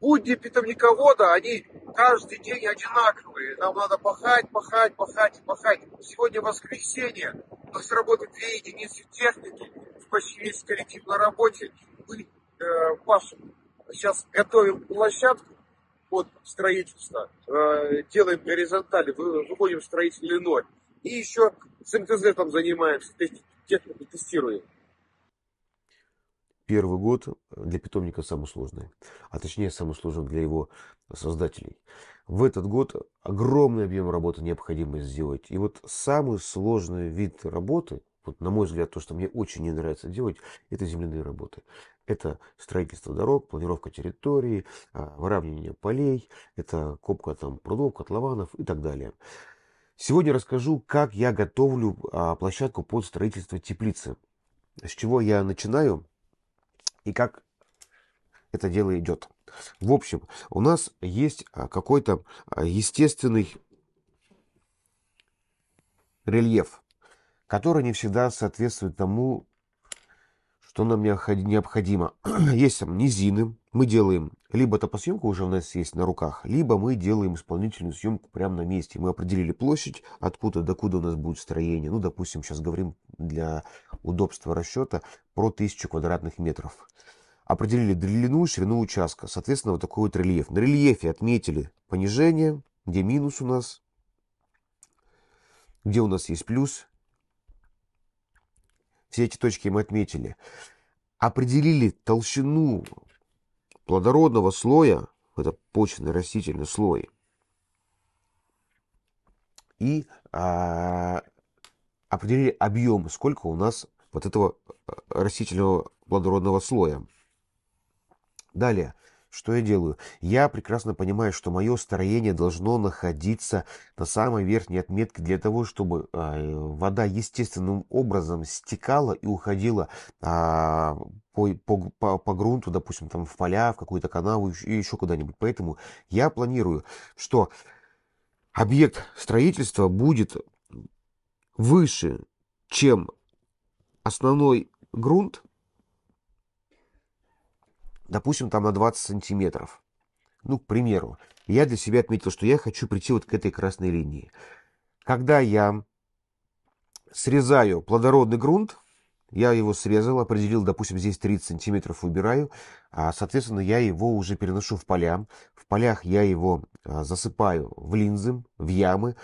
будни питомниковода, они каждый день одинаковые. Нам надо пахать, пахать, пахать пахать. Сегодня воскресенье, у нас работает две единицы техники, почти весь коллектив на работе. Мы э, пашем. Сейчас готовим площадку под строительство, э, делаем горизонтали, выводим строительный ноль. И еще с МТЗ там занимаемся, технику тестируем. Первый год для питомника самый сложный, а точнее самый сложный для его создателей. В этот год огромный объем работы необходимо сделать. И вот самый сложный вид работы, вот на мой взгляд, то, что мне очень не нравится делать, это земляные работы. Это строительство дорог, планировка территории, а, выравнивание полей, это копка там прудов, котлованов и так далее. Сегодня расскажу, как я готовлю а, площадку под строительство теплицы. С чего я начинаю и как это дело идет. В общем, у нас есть а, какой-то а, естественный рельеф, который не всегда соответствует тому, что нам необходимо. Есть там низины, мы делаем либо топосъемку уже у нас есть на руках, либо мы делаем исполнительную съемку прямо на месте. Мы определили площадь, откуда до куда у нас будет строение. Ну, допустим, сейчас говорим для удобства расчета про 1000 квадратных метров. Определили длину ширину участка. Соответственно, вот такой вот рельеф. На рельефе отметили понижение, где минус у нас, где у нас есть плюс, все эти точки мы отметили. Определили толщину плодородного слоя, это почвенный растительный слой, и а, определили объем, сколько у нас вот этого э, растительного плодородного слоя. Далее, что я делаю? Я прекрасно понимаю, что мое строение должно находиться на самой верхней отметке для того, чтобы э, вода естественным образом стекала и уходила э, по, по, по, по грунту, допустим, там в поля, в какую-то канаву и еще куда-нибудь. Поэтому я планирую, что объект строительства будет выше, чем основной грунт, допустим, там на 20 сантиметров. Ну, к примеру, я для себя отметил, что я хочу прийти вот к этой красной линии. Когда я срезаю плодородный грунт, я его срезал, определил, допустим, здесь 30 сантиметров выбираю, а, соответственно, я его уже переношу в поля. В полях я его а, засыпаю в линзы, в ямы,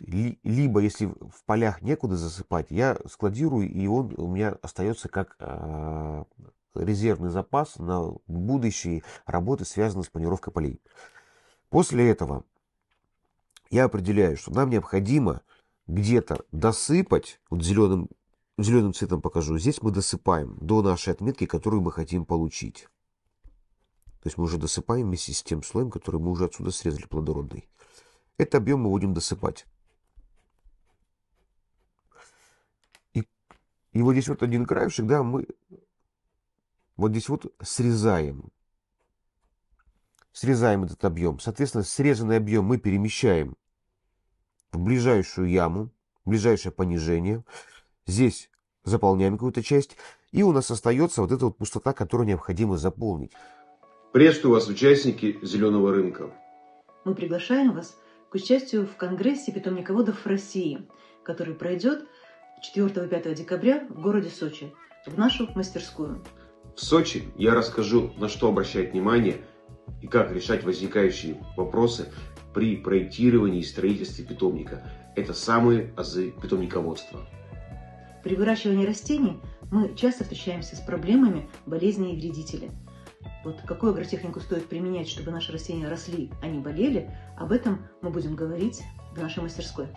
либо, если в полях некуда засыпать, я складирую, и он у меня остается как а, резервный запас на будущие работы, связанные с планировкой полей. После этого я определяю, что нам необходимо где-то досыпать, вот зеленым, зеленым цветом покажу, здесь мы досыпаем до нашей отметки, которую мы хотим получить. То есть мы уже досыпаем вместе с тем слоем, который мы уже отсюда срезали плодородный. Этот объем мы будем досыпать. И, и вот здесь вот один краешек, да, мы вот здесь вот срезаем. Срезаем этот объем. Соответственно, срезанный объем мы перемещаем в ближайшую яму, в ближайшее понижение. Здесь заполняем какую-то часть. И у нас остается вот эта вот пустота, которую необходимо заполнить. Приветствую вас, участники «Зеленого рынка». Мы приглашаем вас к участию в Конгрессе питомниководов России, который пройдет 4-5 декабря в городе Сочи, в нашу мастерскую. В Сочи я расскажу, на что обращать внимание и как решать возникающие вопросы при проектировании и строительстве питомника. Это самые азы питомниководства. При выращивании растений мы часто встречаемся с проблемами болезней и вредителей. Вот какую агротехнику стоит применять, чтобы наши растения росли, а не болели, об этом мы будем говорить в нашей мастерской.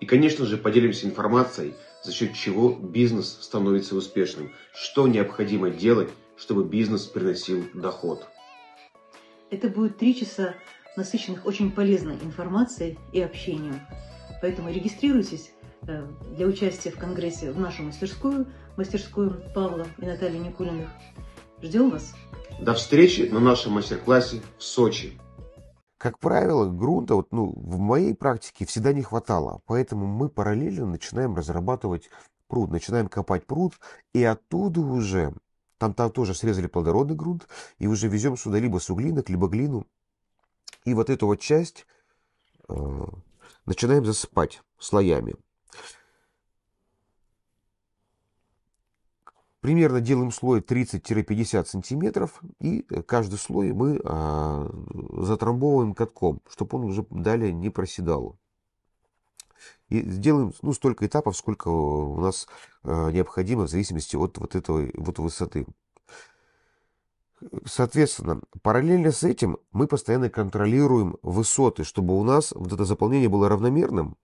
И, конечно же, поделимся информацией, за счет чего бизнес становится успешным, что необходимо делать, чтобы бизнес приносил доход. Это будет три часа насыщенных очень полезной информацией и общением. Поэтому регистрируйтесь э, для участия в Конгрессе в нашу мастерскую, мастерскую Павла и Натальи Никулиных. Ждем вас! До встречи на нашем мастер-классе в Сочи! Как правило, грунта вот, ну, в моей практике всегда не хватало, поэтому мы параллельно начинаем разрабатывать пруд, начинаем копать пруд, и оттуда уже Там, там тоже срезали плодородный грунт и уже везем сюда либо суглинок, либо глину. И вот эту вот часть э, начинаем засыпать слоями. Примерно делаем слой 30-50 сантиметров, и каждый слой мы а, затрамбовываем катком, чтобы он уже далее не проседал. И сделаем ну, столько этапов, сколько у нас а, необходимо в зависимости от вот этой вот высоты. Соответственно, параллельно с этим мы постоянно контролируем высоты, чтобы у нас вот это заполнение было равномерным,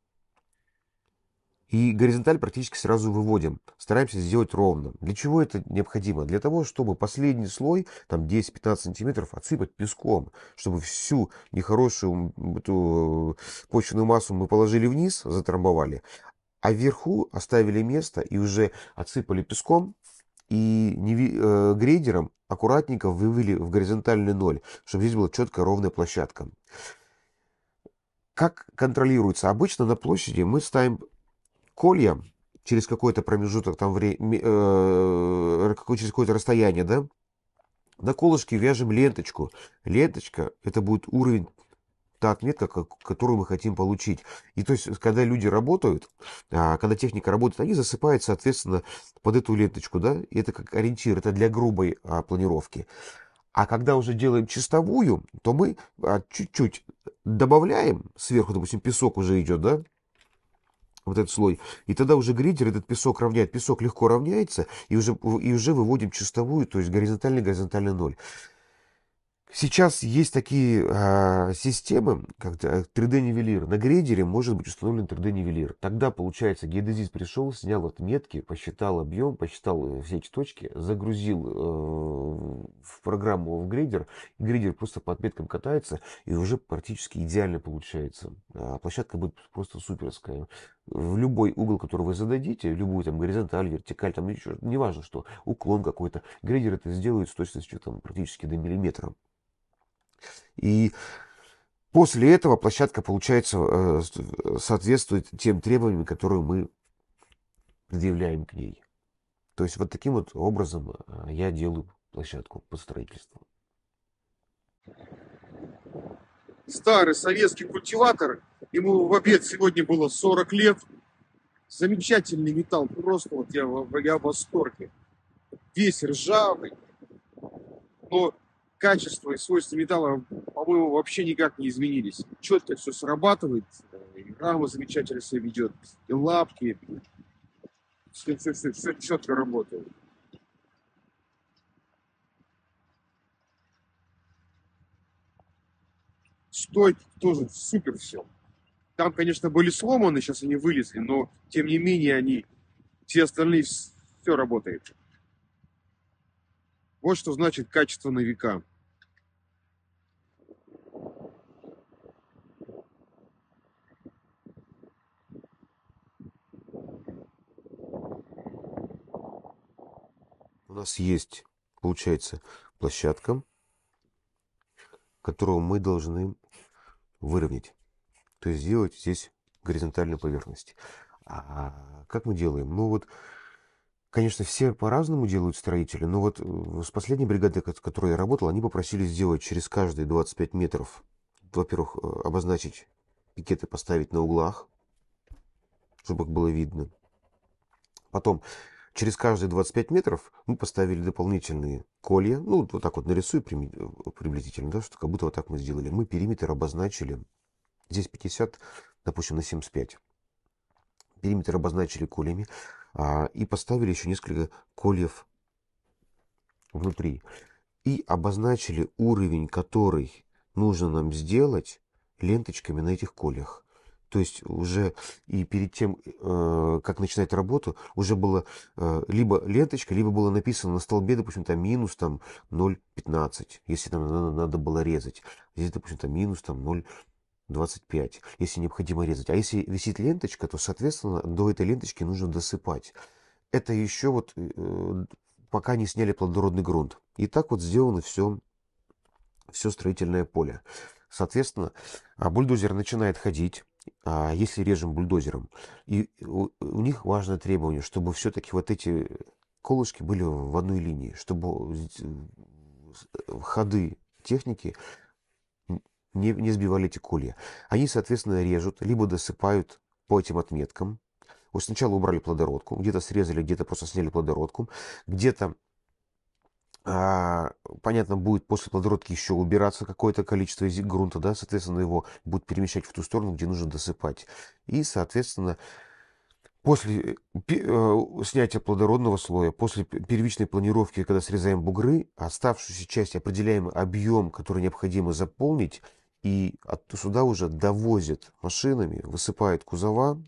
и горизонталь практически сразу выводим. Стараемся сделать ровно. Для чего это необходимо? Для того, чтобы последний слой, там 10-15 сантиметров, отсыпать песком. Чтобы всю нехорошую эту почвенную массу мы положили вниз, затрамбовали. А вверху оставили место и уже отсыпали песком. И э, грейдером аккуратненько вывели в горизонтальный ноль, чтобы здесь была четкая ровная площадка. Как контролируется? Обычно на площади мы ставим колья через какой-то промежуток там времени, э, через какое-то расстояние, да, на колышке вяжем ленточку. Ленточка это будет уровень та отметка, которую мы хотим получить. И то есть, когда люди работают, а, когда техника работает, они засыпают, соответственно, под эту ленточку, да, и это как ориентир, это для грубой а, планировки. А когда уже делаем чистовую, то мы а, чуть-чуть добавляем, сверху, допустим, песок уже идет, да, вот этот слой. И тогда уже грейдер этот песок равняет. Песок легко равняется, и уже, и уже выводим чистовую, то есть горизонтальный-горизонтальный ноль. Сейчас есть такие а, системы, как 3D-нивелир. На грейдере может быть установлен 3D-нивелир. Тогда, получается, геодезист пришел, снял отметки, посчитал объем, посчитал э, все эти точки, загрузил э, в программу в грейдер. И грейдер просто по отметкам катается, и уже практически идеально получается. А площадка будет просто суперская. В любой угол, который вы зададите, любую там горизонталь, вертикаль, там ничего, неважно что, уклон какой-то, грейдер это сделает с точностью там практически до миллиметра. И после этого площадка, получается, э, соответствует тем требованиям, которые мы предъявляем к ней. То есть вот таким вот образом э, я делаю площадку по строительству. Старый советский культиватор, ему в обед сегодня было 40 лет. Замечательный металл, просто вот я, я в восторге. Весь ржавый, но качество и свойства металла, по-моему, вообще никак не изменились. Четко все срабатывает, и рама замечательно себя ведет, и лапки, все, все, все, все четко работает. Стойки тоже супер все. Там, конечно, были сломаны, сейчас они вылезли, но тем не менее они, все остальные, все работает. Вот что значит качество на века. у нас есть, получается, площадка, которую мы должны выровнять. То есть сделать здесь горизонтальную поверхность. А как мы делаем? Ну вот, конечно, все по-разному делают строители, но вот э, с последней бригадой, с которой я работал, они попросили сделать через каждые 25 метров, во-первых, э, обозначить пикеты, поставить на углах, чтобы их было видно. Потом Через каждые 25 метров мы поставили дополнительные колья. Ну, вот так вот нарисую приблизительно, да, что как будто вот так мы сделали. Мы периметр обозначили. Здесь 50, допустим, на 75. Периметр обозначили кольями. А, и поставили еще несколько кольев внутри. И обозначили уровень, который нужно нам сделать ленточками на этих колях. То есть уже и перед тем, э, как начинать работу, уже было э, либо ленточка, либо было написано на столбе, допустим, там минус там 0,15, если там надо, было резать. Здесь, допустим, там минус там 0,25, если необходимо резать. А если висит ленточка, то, соответственно, до этой ленточки нужно досыпать. Это еще вот э, пока не сняли плодородный грунт. И так вот сделано все, все строительное поле. Соответственно, а бульдозер начинает ходить если режем бульдозером. И у, у них важное требование, чтобы все-таки вот эти колышки были в одной линии, чтобы ходы техники не, не сбивали эти колья. Они, соответственно, режут, либо досыпают по этим отметкам. Вот сначала убрали плодородку, где-то срезали, где-то просто сняли плодородку, где-то а, понятно, будет после плодородки еще убираться какое-то количество грунта, да, соответственно, его будет перемещать в ту сторону, где нужно досыпать. И, соответственно, после э, снятия плодородного слоя, после первичной планировки, когда срезаем бугры, оставшуюся часть определяем объем, который необходимо заполнить, и от, сюда уже довозят машинами, высыпают кузова,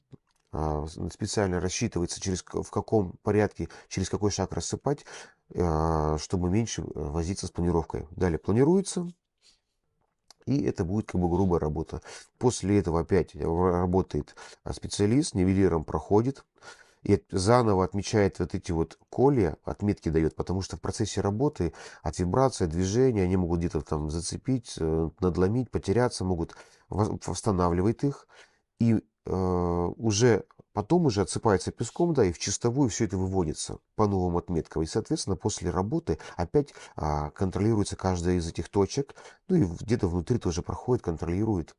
а, специально рассчитывается, через, в каком порядке, через какой шаг рассыпать, чтобы меньше э, возиться с планировкой. Далее планируется, и это будет как бы грубая работа. После этого опять работает а, специалист, нивелиром проходит, и заново отмечает вот эти вот колья, отметки дает, потому что в процессе работы от вибрации, движения они могут где-то там зацепить, э, надломить, потеряться, могут восстанавливает их, и э, уже Потом уже отсыпается песком, да, и в чистовую все это выводится по новым отметкам. И, соответственно, после работы опять а, контролируется каждая из этих точек. Ну и где-то внутри тоже проходит, контролирует,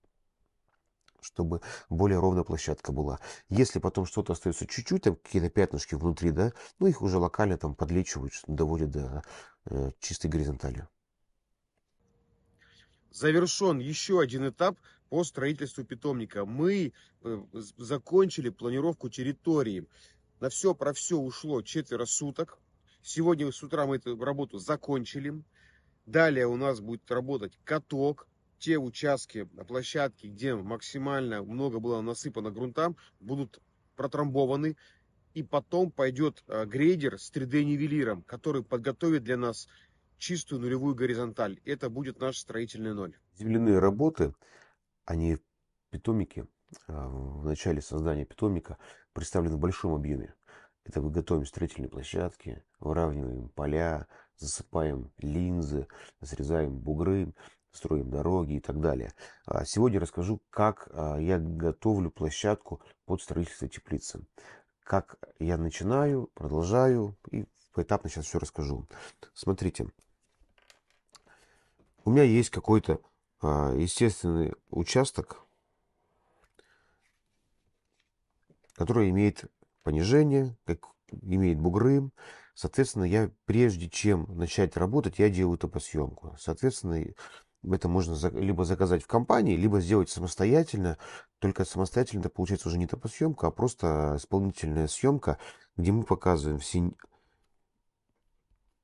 чтобы более ровная площадка была. Если потом что-то остается чуть-чуть, там какие-то пятнышки внутри, да, ну их уже локально там подлечивают, доводят до э, чистой горизонтали. Завершен еще один этап по строительству питомника. Мы э, закончили планировку территории. На все про все ушло четверо суток. Сегодня с утра мы эту работу закончили. Далее у нас будет работать каток. Те участки на площадке, где максимально много было насыпано грунтам, будут протрамбованы. И потом пойдет э, грейдер с 3D-нивелиром, который подготовит для нас чистую нулевую горизонталь. Это будет наш строительный ноль. Земляные работы они в питомике, а, в начале создания питомика представлены в большом объеме. Это мы готовим строительные площадки, выравниваем поля, засыпаем линзы, срезаем бугры, строим дороги и так далее. А сегодня расскажу, как а, я готовлю площадку под строительство теплицы. Как я начинаю, продолжаю и поэтапно сейчас все расскажу. Смотрите, у меня есть какой-то а, естественный участок, который имеет понижение, как имеет бугры. Соответственно, я прежде чем начать работать, я делаю топосъемку. Соответственно, это можно либо заказать в компании, либо сделать самостоятельно. Только самостоятельно это получается уже не топосъемка, а просто исполнительная съемка, где мы показываем все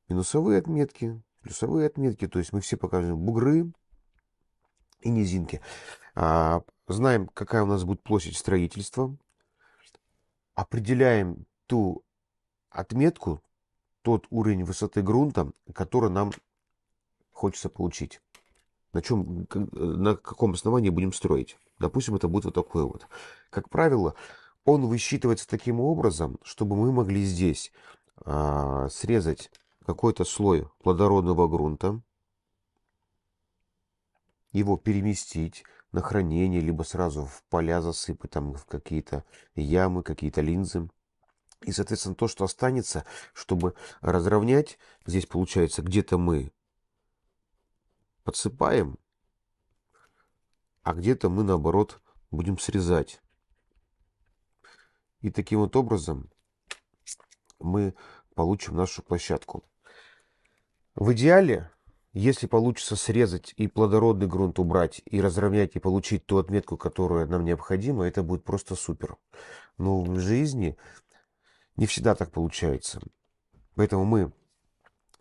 минусовые отметки, плюсовые отметки. То есть мы все показываем бугры, и низинки. А, знаем, какая у нас будет площадь строительства. Определяем ту отметку, тот уровень высоты грунта, который нам хочется получить. На, чем, на каком основании будем строить. Допустим, это будет вот такой вот. Как правило, он высчитывается таким образом, чтобы мы могли здесь а, срезать какой-то слой плодородного грунта, его переместить на хранение, либо сразу в поля засыпать, там в какие-то ямы, какие-то линзы. И, соответственно, то, что останется, чтобы разровнять, здесь получается, где-то мы подсыпаем, а где-то мы, наоборот, будем срезать. И таким вот образом мы получим нашу площадку. В идеале если получится срезать и плодородный грунт убрать, и разровнять, и получить ту отметку, которая нам необходима, это будет просто супер. Но в жизни не всегда так получается. Поэтому мы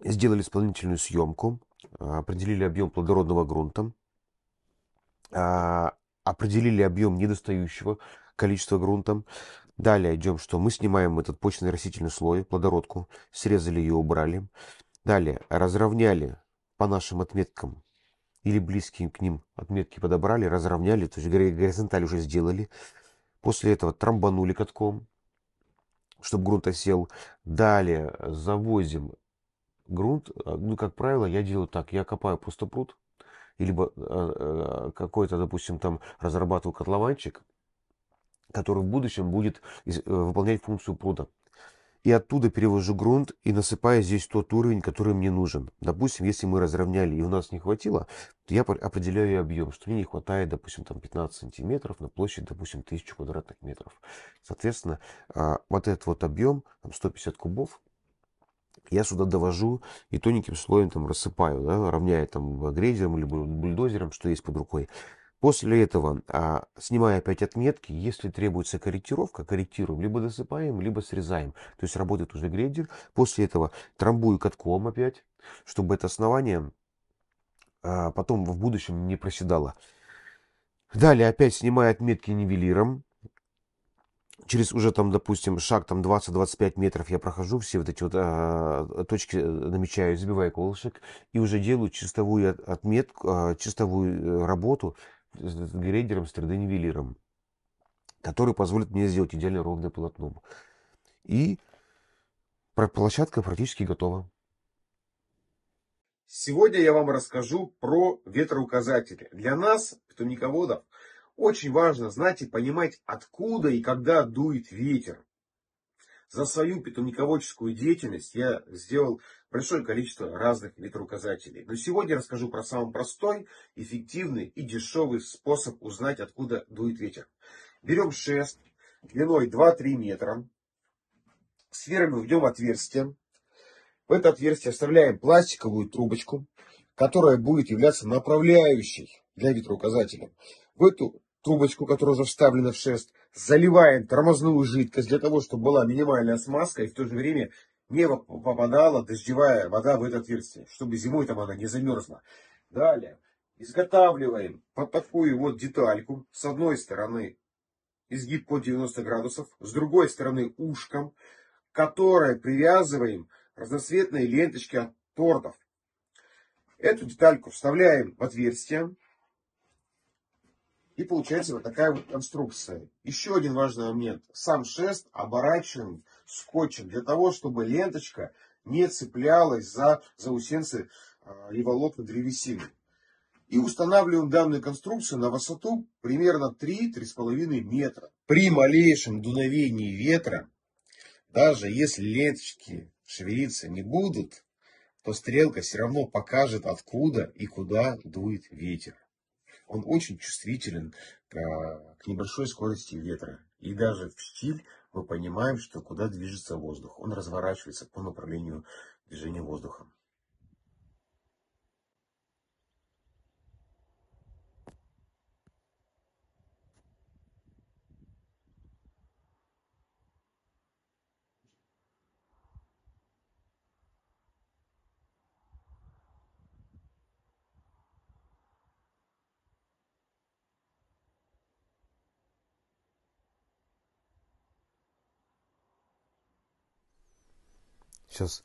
сделали исполнительную съемку, определили объем плодородного грунта, а, определили объем недостающего количества грунта. Далее идем, что мы снимаем этот почный растительный слой, плодородку, срезали ее, убрали. Далее разровняли по нашим отметкам или близким к ним отметки подобрали, разровняли, то есть горизонталь уже сделали. После этого трамбанули катком, чтобы грунт осел. Далее завозим грунт. Ну, как правило, я делаю так. Я копаю просто пруд, либо э, э, какой-то, допустим, там разрабатываю котлованчик, который в будущем будет э, выполнять функцию пруда. И оттуда перевожу грунт и насыпаю здесь тот уровень, который мне нужен. Допустим, если мы разровняли и у нас не хватило, то я определяю объем, что мне не хватает, допустим, там 15 сантиметров на площадь, допустим, 1000 квадратных метров. Соответственно, а, вот этот вот объем, там 150 кубов, я сюда довожу и тоненьким слоем там рассыпаю, да, равняя там грейдером или бульдозером, что есть под рукой. После этого а, снимая опять отметки, если требуется корректировка, корректируем, либо досыпаем, либо срезаем. То есть работает уже грейдер. После этого трамбую катком опять, чтобы это основание а, потом в будущем не проседало. Далее опять снимаю отметки нивелиром. Через уже там, допустим, шаг там 20-25 метров я прохожу, все вот эти вот а, точки намечаю, забиваю колышек и уже делаю чистовую отметку, а, чистовую э, работу с грейдером, с 3D-нивелиром, который позволит мне сделать идеально ровное полотно. И площадка практически готова. Сегодня я вам расскажу про ветроуказатели. Для нас, питомниководов, очень важно знать и понимать, откуда и когда дует ветер. За свою питомниководческую деятельность я сделал большое количество разных ветроуказателей. Но сегодня расскажу про самый простой, эффективный и дешевый способ узнать, откуда дует ветер. Берем шест длиной 2-3 метра, сферами введем отверстие. В это отверстие вставляем пластиковую трубочку, которая будет являться направляющей для ветроуказателя. В эту трубочку, которая уже вставлена в шест, заливаем тормозную жидкость для того, чтобы была минимальная смазка и в то же время не попадала дождевая вода в это отверстие, чтобы зимой там она не замерзла. Далее изготавливаем под такую вот детальку. С одной стороны изгиб под 90 градусов, с другой стороны ушком, которое привязываем разноцветные ленточки от тортов. Эту детальку вставляем в отверстие, и получается вот такая вот конструкция. Еще один важный момент. Сам шест оборачиваем скотчем для того, чтобы ленточка не цеплялась за заусенцы а, и волокна древесины. И устанавливаем данную конструкцию на высоту примерно 3-3,5 метра. При малейшем дуновении ветра, даже если ленточки шевелиться не будут, то стрелка все равно покажет, откуда и куда дует ветер он очень чувствителен к, к небольшой скорости ветра. И даже в штиль мы понимаем, что куда движется воздух. Он разворачивается по направлению движения воздуха. Сейчас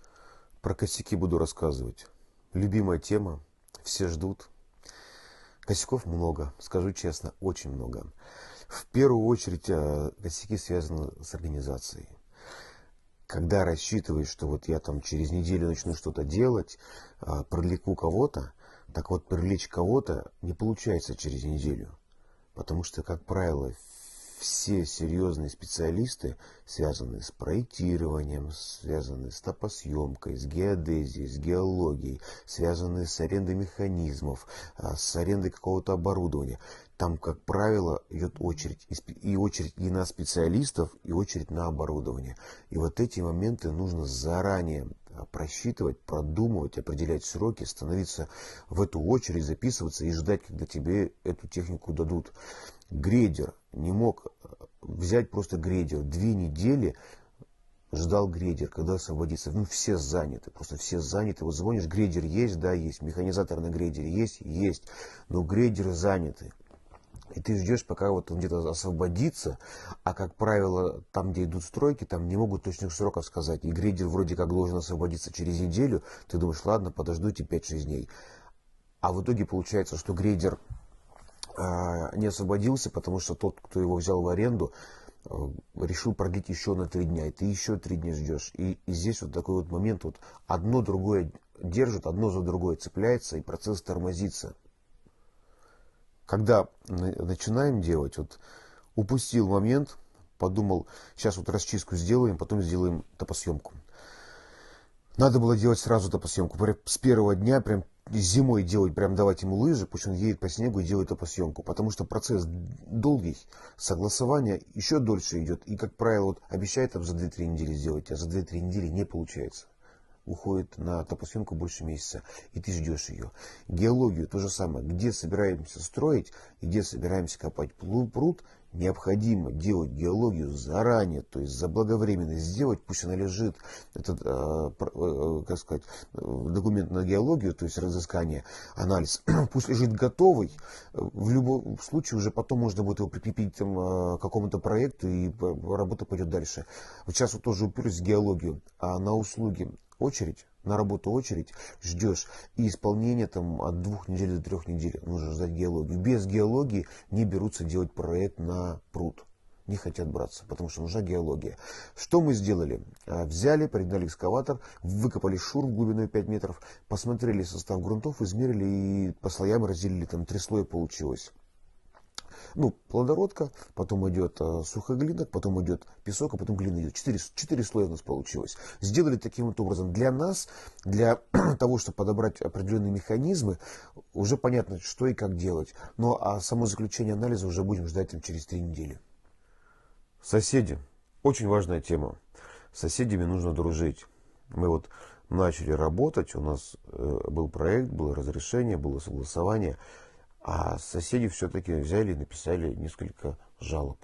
про косяки буду рассказывать. Любимая тема, все ждут. Косяков много, скажу честно, очень много. В первую очередь э, косяки связаны с организацией. Когда рассчитываешь, что вот я там через неделю начну что-то делать, э, привлеку кого-то, так вот привлечь кого-то не получается через неделю. Потому что, как правило, все серьезные специалисты, связанные с проектированием, связанные с топосъемкой, с геодезией, с геологией, связанные с арендой механизмов, а, с арендой какого-то оборудования, там, как правило, идет очередь. И очередь и на специалистов, и очередь на оборудование. И вот эти моменты нужно заранее просчитывать, продумывать, определять сроки, становиться в эту очередь, записываться и ждать, когда тебе эту технику дадут. Грейдер не мог э, взять просто грейдер. Две недели ждал грейдер, когда освободится. Ну, все заняты, просто все заняты. Вот звонишь, грейдер есть, да, есть. Механизатор на грейдере есть, есть. Но грейдеры заняты. И ты ждешь, пока вот он где-то освободится, а как правило, там, где идут стройки, там не могут точных сроков сказать. И грейдер вроде как должен освободиться через неделю. Ты думаешь, ладно, подождуйте 5-6 дней. А в итоге получается, что грейдер а, не освободился, потому что тот, кто его взял в аренду, э, решил продлить еще на три дня, и ты еще три дня ждешь. И, и здесь вот такой вот момент, вот одно другое держит, одно за другое цепляется, и процесс тормозится. Когда начинаем делать, вот упустил момент, подумал, сейчас вот расчистку сделаем, потом сделаем топосъемку. Надо было делать сразу топосъемку. С первого дня, прям зимой делать, прям давать ему лыжи, пусть он едет по снегу и делает топосъемку. Потому что процесс долгий, согласование еще дольше идет. И, как правило, вот обещает там за 2-3 недели сделать, а за 2-3 недели не получается уходит на топосъемку больше месяца, и ты ждешь ее. Геологию то же самое. Где собираемся строить и где собираемся копать пруд, необходимо делать геологию заранее, то есть заблаговременно сделать, пусть она лежит, этот, э, э, как сказать, документ на геологию, то есть разыскание, анализ, пусть лежит готовый, в любом случае уже потом можно будет его прикрепить там, э, к какому-то проекту и работа пойдет дальше. Вот сейчас вот тоже уперлись в геологию, а на услуги очередь, на работу очередь, ждешь, и исполнение там от двух недель до трех недель нужно ждать геологию. Без геологии не берутся делать проект на пруд. Не хотят браться, потому что нужна геология. Что мы сделали? А, взяли, пригнали экскаватор, выкопали шур в глубину 5 метров, посмотрели состав грунтов, измерили и по слоям разделили, там три слоя получилось ну, плодородка, потом идет э, сухоглинок, потом идет песок, а потом глина идет. Четыре, четыре слоя у нас получилось. Сделали таким вот образом. Для нас, для того, чтобы подобрать определенные механизмы, уже понятно, что и как делать. Но а само заключение анализа уже будем ждать там, через три недели. Соседи. Очень важная тема. С соседями нужно дружить. Мы вот начали работать, у нас э, был проект, было разрешение, было согласование. А соседи все-таки взяли и написали несколько жалоб.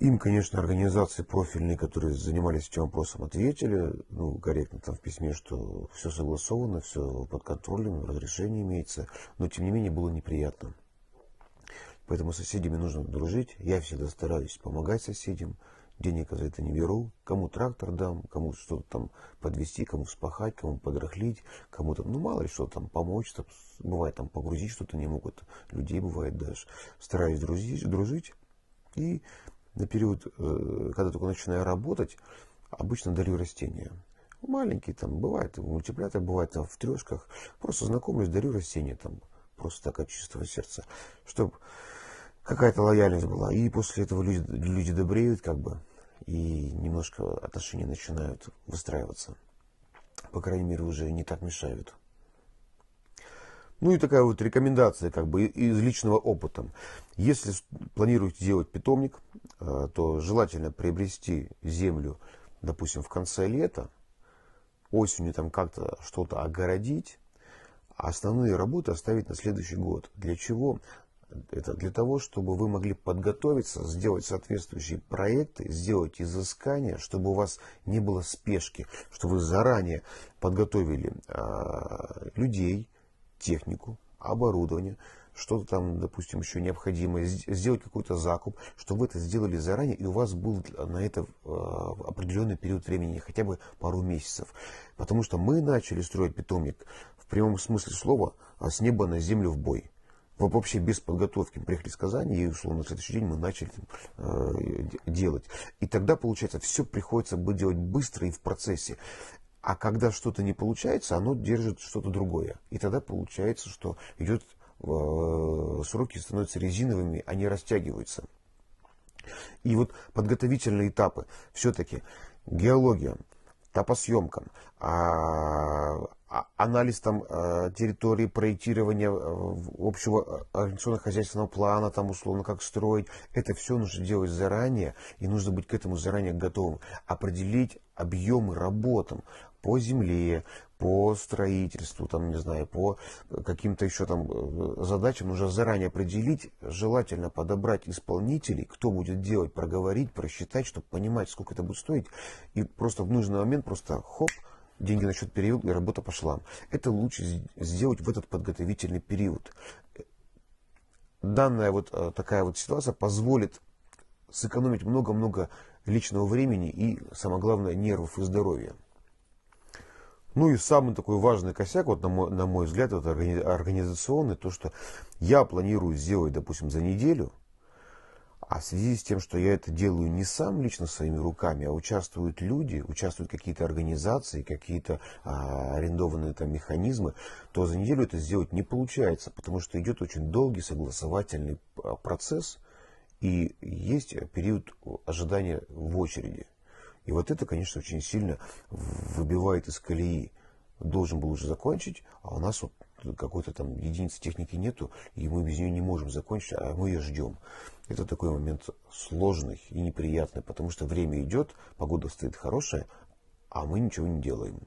Им, конечно, организации профильные, которые занимались этим вопросом, ответили, ну, корректно там в письме, что все согласовано, все под контролем, разрешение имеется, но тем не менее было неприятно. Поэтому с соседями нужно дружить. Я всегда стараюсь помогать соседям, денег за это не беру. Кому трактор дам, кому что-то там подвести, кому вспахать, кому подрахлить, кому-то, ну мало ли что там помочь, там, бывает там погрузить что-то не могут, людей бывает даже. Стараюсь дружить, дружить и на период, э, когда только начинаю работать, обычно дарю растения. Маленькие там бывает, мультиплятор бывает там в трешках. Просто знакомлюсь, дарю растения там, просто так от чистого сердца, чтобы какая-то лояльность была. И после этого люди, люди добреют, как бы, и немножко отношения начинают выстраиваться. По крайней мере, уже не так мешают. Ну и такая вот рекомендация как бы из личного опыта. Если планируете делать питомник, э, то желательно приобрести землю, допустим, в конце лета, осенью там как-то что-то огородить, а основные работы оставить на следующий год. Для чего? Это для того, чтобы вы могли подготовиться, сделать соответствующие проекты, сделать изыскания, чтобы у вас не было спешки, чтобы вы заранее подготовили э, людей, технику, оборудование, что-то там, допустим, еще необходимое, сделать какой-то закуп, чтобы вы это сделали заранее, и у вас был на это э, определенный период времени, хотя бы пару месяцев. Потому что мы начали строить питомник в прямом смысле слова а с неба на землю в бой вообще без подготовки приехали с Казани, и условно на следующий день мы начали э, делать. И тогда, получается, все приходится делать быстро и в процессе. А когда что-то не получается, оно держит что-то другое. И тогда получается, что идет э, сроки становятся резиновыми, они растягиваются. И вот подготовительные этапы, все-таки геология, топосъемка, а, анализ там э, территории, проектирования э, общего э, организационно-хозяйственного плана, там условно как строить, это все нужно делать заранее, и нужно быть к этому заранее готовым. Определить объемы работам по земле, по строительству, там, не знаю, по каким-то еще там задачам. Нужно заранее определить, желательно подобрать исполнителей, кто будет делать, проговорить, просчитать, чтобы понимать, сколько это будет стоить, и просто в нужный момент просто хоп, деньги на счет перевел, и работа пошла. Это лучше сделать в этот подготовительный период. Данная вот э, такая вот ситуация позволит сэкономить много-много личного времени и, самое главное, нервов и здоровья. Ну и самый такой важный косяк, вот на мой, на мой взгляд, это организационный, то, что я планирую сделать, допустим, за неделю, а в связи с тем, что я это делаю не сам лично своими руками, а участвуют люди, участвуют какие-то организации, какие-то а, арендованные там механизмы, то за неделю это сделать не получается, потому что идет очень долгий согласовательный а, процесс, и есть период ожидания в очереди. И вот это, конечно, очень сильно выбивает из колеи. Должен был уже закончить, а у нас вот какой-то там единицы техники нету, и мы без нее не можем закончить, а мы ее ждем. Это такой момент сложный и неприятный, потому что время идет, погода стоит хорошая, а мы ничего не делаем.